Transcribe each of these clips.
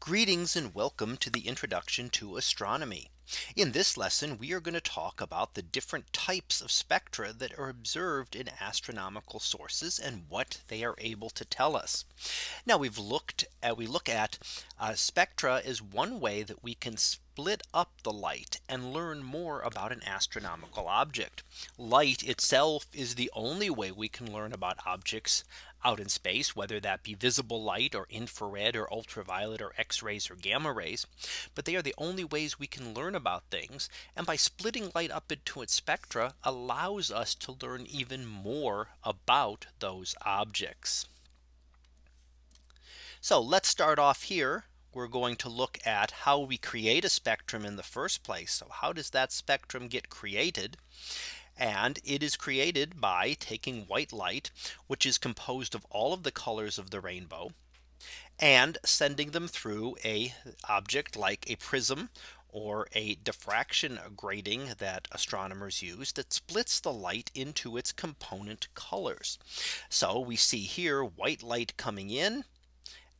Greetings and welcome to the introduction to astronomy. In this lesson, we are going to talk about the different types of spectra that are observed in astronomical sources and what they are able to tell us. Now we've looked at we look at uh, spectra is one way that we can split up the light and learn more about an astronomical object. Light itself is the only way we can learn about objects out in space, whether that be visible light or infrared or ultraviolet or X rays or gamma rays. But they are the only ways we can learn about things. And by splitting light up into its spectra allows us to learn even more about those objects. So let's start off here we're going to look at how we create a spectrum in the first place. So how does that spectrum get created? And it is created by taking white light, which is composed of all of the colors of the rainbow and sending them through a object like a prism or a diffraction grating that astronomers use that splits the light into its component colors. So we see here white light coming in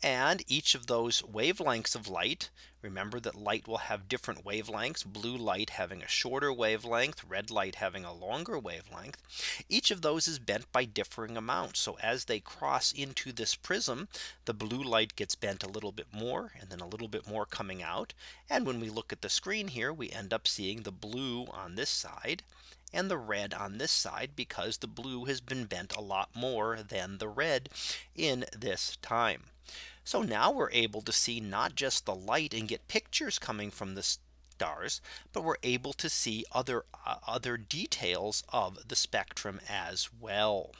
and each of those wavelengths of light. Remember that light will have different wavelengths, blue light having a shorter wavelength, red light having a longer wavelength. Each of those is bent by differing amounts. So as they cross into this prism, the blue light gets bent a little bit more and then a little bit more coming out. And when we look at the screen here, we end up seeing the blue on this side and the red on this side because the blue has been bent a lot more than the red in this time. So now we're able to see not just the light and get pictures coming from the stars, but we're able to see other uh, other details of the spectrum as well.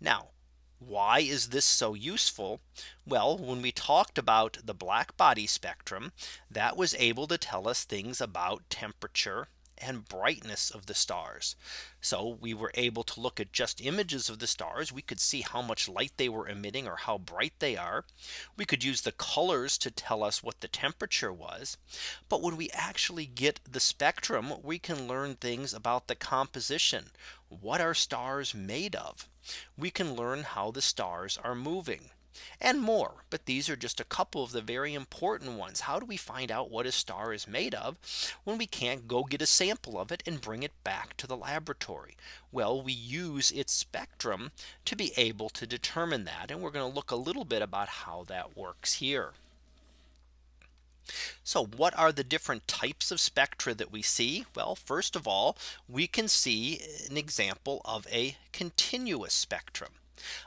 Now, why is this so useful? Well, when we talked about the black body spectrum, that was able to tell us things about temperature and brightness of the stars. So we were able to look at just images of the stars. We could see how much light they were emitting or how bright they are. We could use the colors to tell us what the temperature was. But when we actually get the spectrum, we can learn things about the composition. What are stars made of? We can learn how the stars are moving and more. But these are just a couple of the very important ones. How do we find out what a star is made of when we can't go get a sample of it and bring it back to the laboratory? Well, we use its spectrum to be able to determine that. And we're going to look a little bit about how that works here. So what are the different types of spectra that we see? Well, first of all, we can see an example of a continuous spectrum.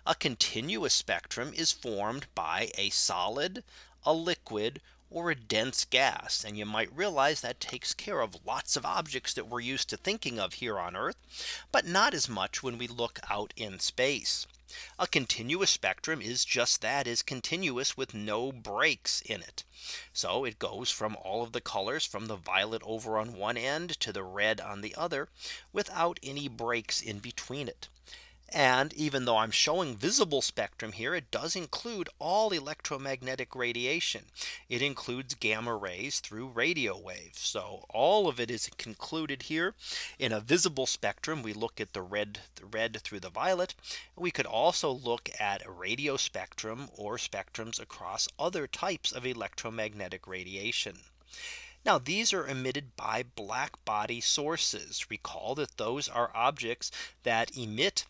A continuous spectrum is formed by a solid, a liquid, or a dense gas. And you might realize that takes care of lots of objects that we're used to thinking of here on Earth, but not as much when we look out in space. A continuous spectrum is just that is continuous with no breaks in it. So it goes from all of the colors from the violet over on one end to the red on the other without any breaks in between it. And even though I'm showing visible spectrum here, it does include all electromagnetic radiation. It includes gamma rays through radio waves. So all of it is concluded here in a visible spectrum. We look at the red, the red through the violet. We could also look at a radio spectrum or spectrums across other types of electromagnetic radiation. Now these are emitted by black body sources. Recall that those are objects that emit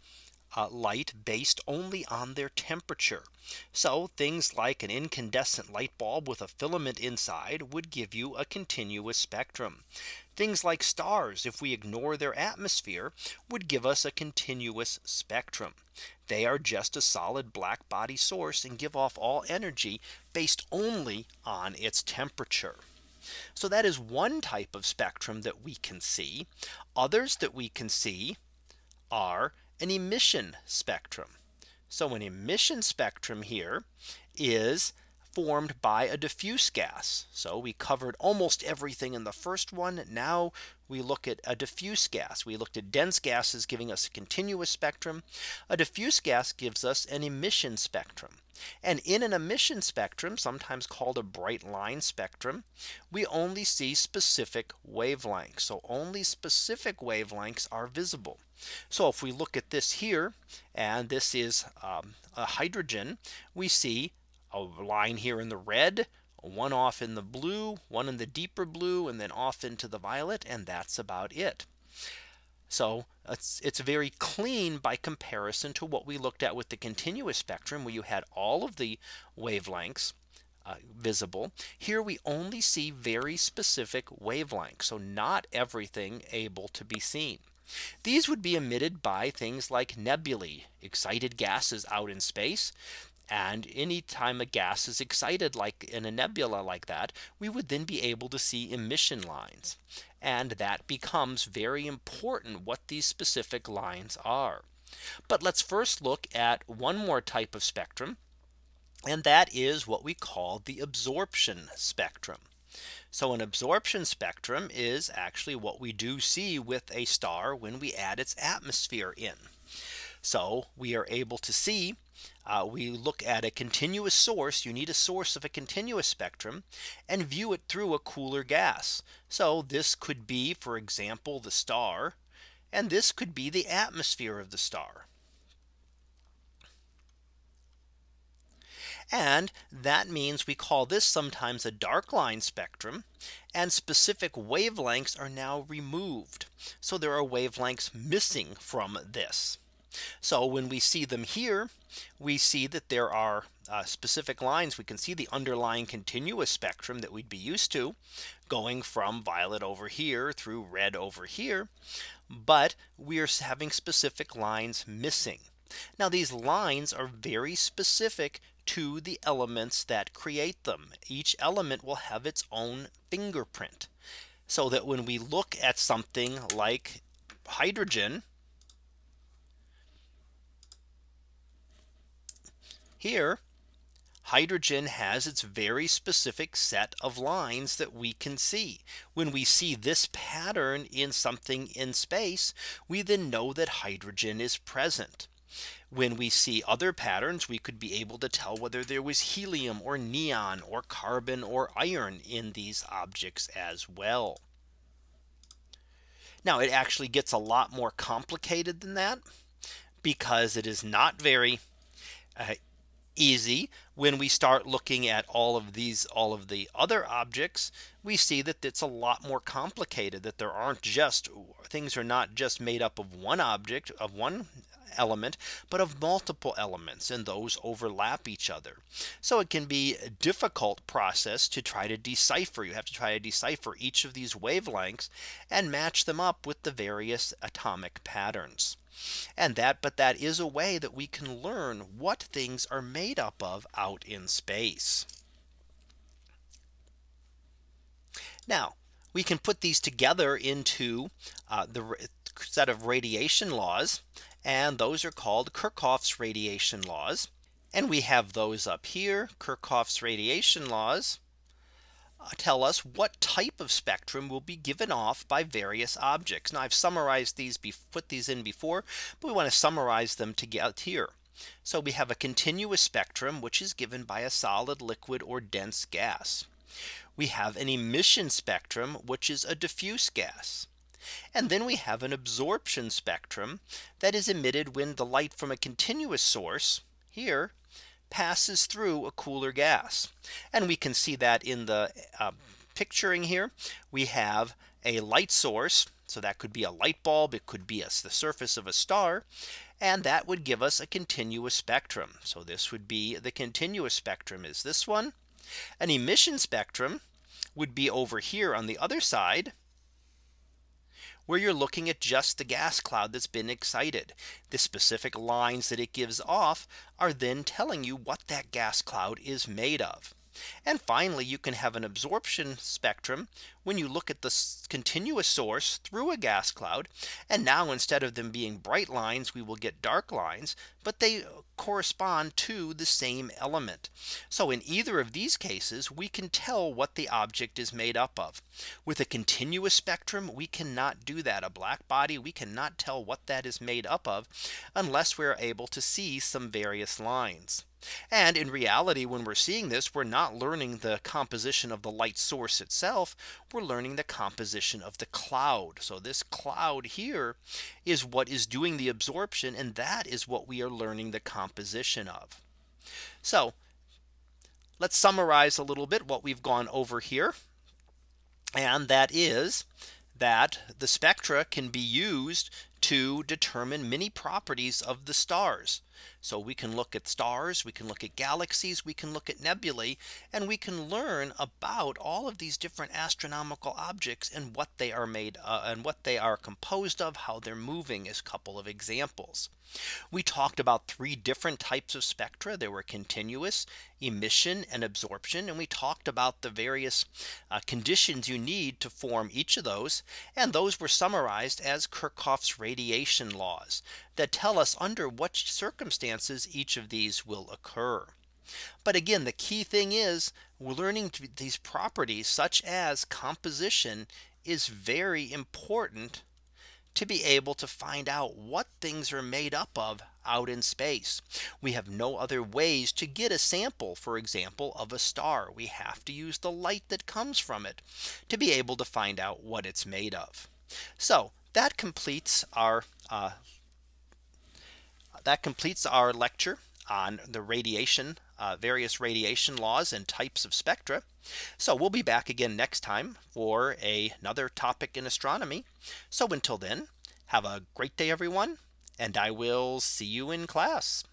uh, light based only on their temperature. So things like an incandescent light bulb with a filament inside would give you a continuous spectrum. Things like stars, if we ignore their atmosphere, would give us a continuous spectrum. They are just a solid black body source and give off all energy based only on its temperature. So that is one type of spectrum that we can see. Others that we can see are an emission spectrum. So an emission spectrum here is formed by a diffuse gas. So we covered almost everything in the first one. Now we look at a diffuse gas. We looked at dense gases giving us a continuous spectrum. A diffuse gas gives us an emission spectrum. And in an emission spectrum, sometimes called a bright line spectrum, we only see specific wavelengths. So only specific wavelengths are visible. So if we look at this here, and this is um, a hydrogen, we see a line here in the red one off in the blue, one in the deeper blue, and then off into the violet. And that's about it. So it's, it's very clean by comparison to what we looked at with the continuous spectrum where you had all of the wavelengths uh, visible. Here we only see very specific wavelengths. So not everything able to be seen. These would be emitted by things like nebulae, excited gases out in space. And anytime a gas is excited like in a nebula like that, we would then be able to see emission lines. And that becomes very important what these specific lines are. But let's first look at one more type of spectrum. And that is what we call the absorption spectrum. So an absorption spectrum is actually what we do see with a star when we add its atmosphere in. So we are able to see uh, we look at a continuous source. You need a source of a continuous spectrum and view it through a cooler gas. So this could be, for example, the star. And this could be the atmosphere of the star. And that means we call this sometimes a dark line spectrum and specific wavelengths are now removed. So there are wavelengths missing from this. So when we see them here, we see that there are uh, specific lines. We can see the underlying continuous spectrum that we'd be used to going from violet over here through red over here. But we are having specific lines missing. Now these lines are very specific to the elements that create them. Each element will have its own fingerprint. So that when we look at something like hydrogen, here, hydrogen has its very specific set of lines that we can see. When we see this pattern in something in space, we then know that hydrogen is present. When we see other patterns, we could be able to tell whether there was helium or neon or carbon or iron in these objects as well. Now it actually gets a lot more complicated than that because it is not very uh, easy. When we start looking at all of these all of the other objects we see that it's a lot more complicated that there aren't just things are not just made up of one object of one element, but of multiple elements and those overlap each other. So it can be a difficult process to try to decipher. You have to try to decipher each of these wavelengths and match them up with the various atomic patterns. And that but that is a way that we can learn what things are made up of out in space. Now we can put these together into uh, the set of radiation laws and those are called Kirchhoff's radiation laws. And we have those up here. Kirchhoff's radiation laws uh, tell us what type of spectrum will be given off by various objects. Now I've summarized these put these in before, but we want to summarize them to get here. So we have a continuous spectrum, which is given by a solid liquid or dense gas. We have an emission spectrum, which is a diffuse gas. And then we have an absorption spectrum that is emitted when the light from a continuous source here passes through a cooler gas. And we can see that in the uh, picturing here, we have a light source. So that could be a light bulb. It could be a, the surface of a star. And that would give us a continuous spectrum. So this would be the continuous spectrum is this one. An emission spectrum would be over here on the other side where you're looking at just the gas cloud that's been excited. The specific lines that it gives off are then telling you what that gas cloud is made of. And finally, you can have an absorption spectrum when you look at the continuous source through a gas cloud. And now instead of them being bright lines, we will get dark lines, but they uh, correspond to the same element. So in either of these cases, we can tell what the object is made up of. With a continuous spectrum, we cannot do that. A black body, we cannot tell what that is made up of unless we're able to see some various lines. And in reality, when we're seeing this, we're not learning the composition of the light source itself. We're learning the composition of the cloud. So this cloud here is what is doing the absorption. And that is what we are learning the composition of. So let's summarize a little bit what we've gone over here. And that is that the spectra can be used to determine many properties of the stars. So we can look at stars, we can look at galaxies, we can look at nebulae, and we can learn about all of these different astronomical objects and what they are made uh, and what they are composed of, how they're moving as a couple of examples. We talked about three different types of spectra. There were continuous, emission and absorption. And we talked about the various uh, conditions you need to form each of those. And those were summarized as Kirchhoff's radiation laws that tell us under what circumstances each of these will occur. But again, the key thing is learning these properties such as composition is very important to be able to find out what things are made up of out in space. We have no other ways to get a sample, for example, of a star. We have to use the light that comes from it to be able to find out what it's made of. So that completes our uh, that completes our lecture on the radiation uh, various radiation laws and types of spectra. So we'll be back again next time for a, another topic in astronomy. So until then, have a great day, everyone, and I will see you in class.